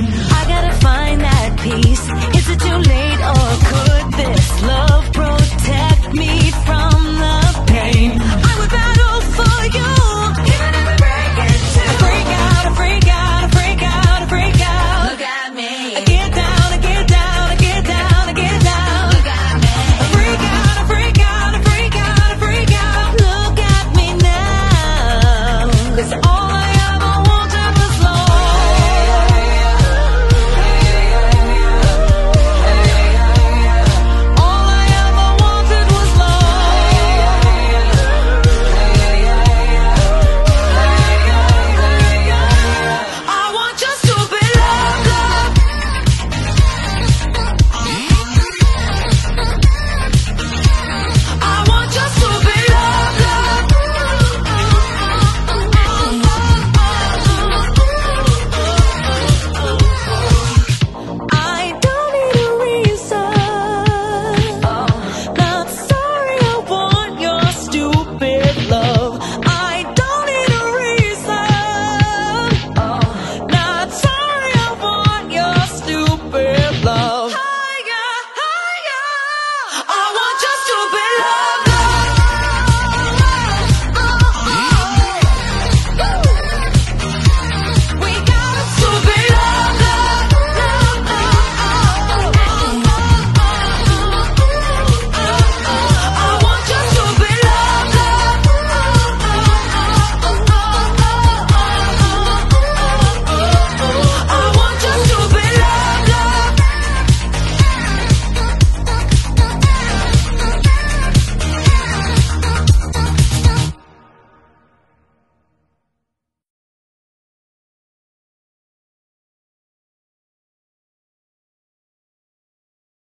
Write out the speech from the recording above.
I gotta find that peace. Is it too late or could this love?